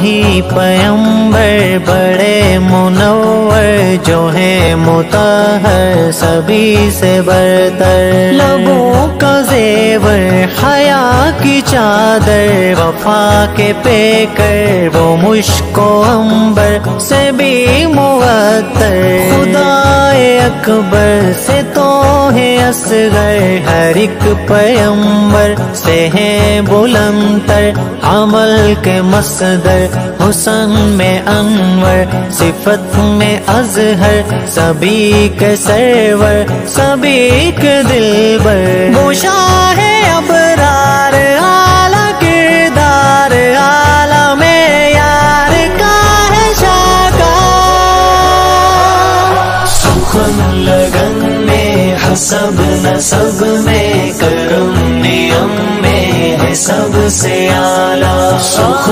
ही पयंबर बड़े मुनवर जो है मुताहर सभी से बरतर लबों का जेवर, हया की चादर, वफा के पेकर, वो मुश्को अंबर से भी मुअत्तर खुदाए अकबर से है असगर हर एक पयंबर से है बुलंदर अमल के मसदर, हुसन में अनवर, सिफत में अजहर, सभी के सरवर, सभी के दिलबर। गोशा है अबरार, आला किरदार, आला में यार का है शाका सुखन लगन सब न सब में करम नियम में है सबसे आला। सुख